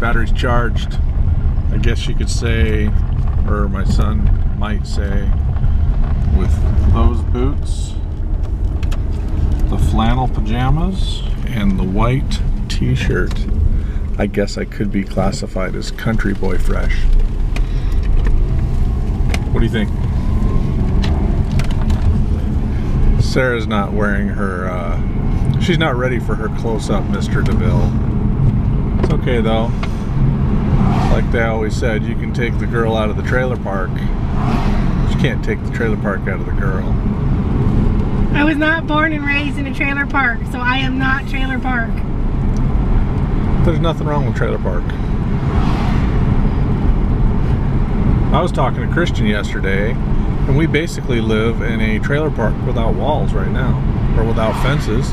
battery's charged. I guess you could say, or my son might say, with those boots, the flannel pajamas, and the white t-shirt, I guess I could be classified as country boy fresh. What do you think? Sarah's not wearing her, uh, she's not ready for her close-up Mr. DeVille. It's okay though. Like they always said, you can take the girl out of the trailer park. But you can't take the trailer park out of the girl. I was not born and raised in a trailer park, so I am not trailer park. There's nothing wrong with trailer park. I was talking to Christian yesterday, and we basically live in a trailer park without walls right now, or without fences.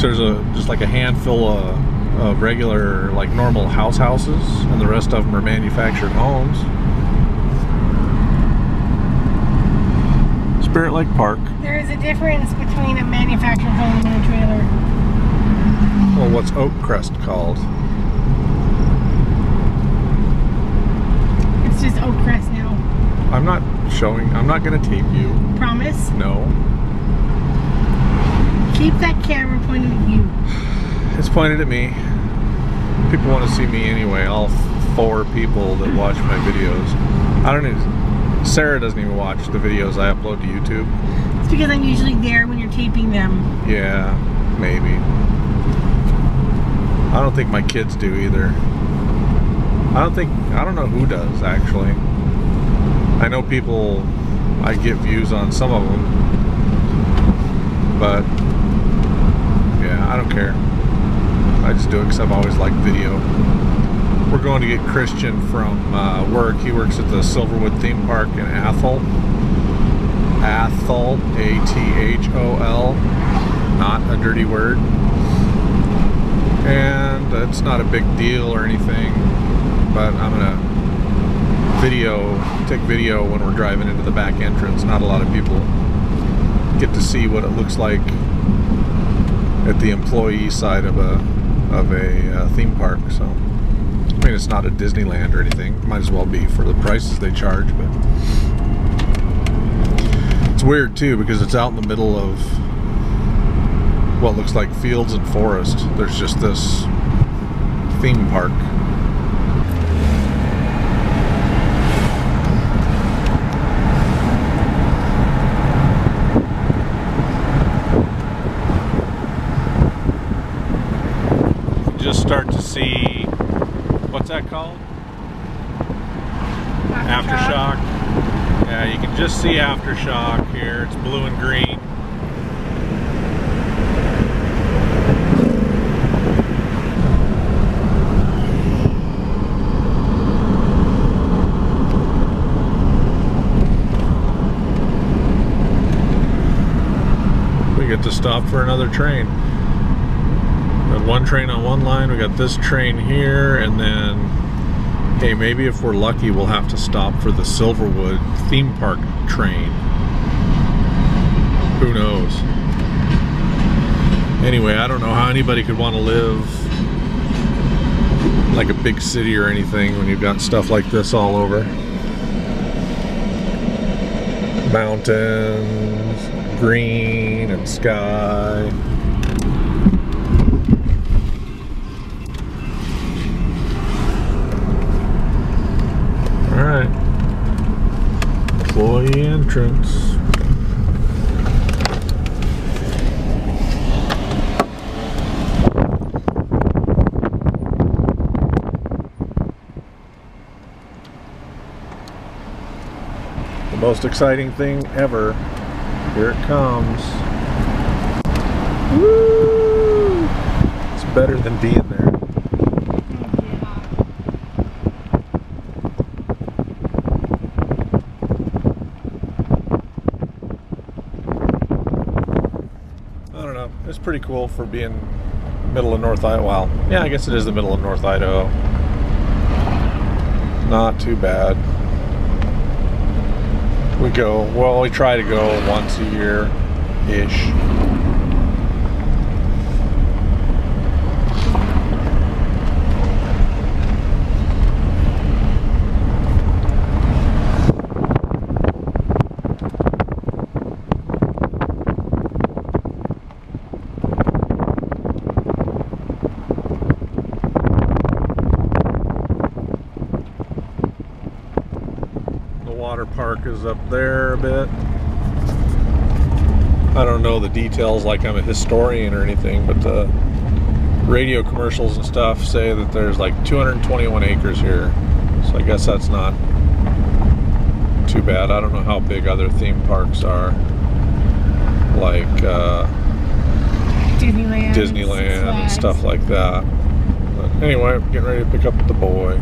So there's a just like a handful of, of regular, like normal house houses, and the rest of them are manufactured homes. Spirit Lake Park. There is a difference between a manufactured home and a trailer. Well, what's Oak Crest called? It's just Oak Crest now. I'm not showing. I'm not gonna tape you. Promise? No. Keep that camera pointed at you. It's pointed at me. People want to see me anyway. All four people that watch my videos. I don't even. Sarah doesn't even watch the videos I upload to YouTube. It's because I'm usually there when you're taping them. Yeah, maybe. I don't think my kids do either. I don't think. I don't know who does actually. I know people. I get views on some of them, but yeah, I don't care. I just do it because I've always liked video. We're going to get Christian from uh, work. He works at the Silverwood theme park in Athol. Athol, A T H O L, not a dirty word. And it's not a big deal or anything, but I'm gonna video, take video when we're driving into the back entrance. Not a lot of people get to see what it looks like at the employee side of a of a uh, theme park. So, I mean, it's not a Disneyland or anything. Might as well be for the prices they charge, but it's weird too because it's out in the middle of what looks like fields and forest. There's just this theme park. Just start to see what's that called? Aftershock. Yeah, you can just see aftershock here. It's blue and green. We get to stop for another train. One train on one line, we got this train here, and then, hey, maybe if we're lucky, we'll have to stop for the Silverwood theme park train. Who knows? Anyway, I don't know how anybody could want to live like a big city or anything when you've got stuff like this all over. Mountains, green and sky. All right. Employee entrance. The most exciting thing ever. Here it comes. Woo! It's better than being there. I don't know. It's pretty cool for being middle of North Idaho. Well, yeah, I guess it is the middle of North Idaho. Not too bad. We go, well, we try to go once a year ish. Park is up there a bit. I don't know the details like I'm a historian or anything, but the radio commercials and stuff say that there's like 221 acres here. So I guess that's not too bad. I don't know how big other theme parks are, like uh, Disneyland. Disneyland and stuff like that. But anyway, I'm getting ready to pick up the boy.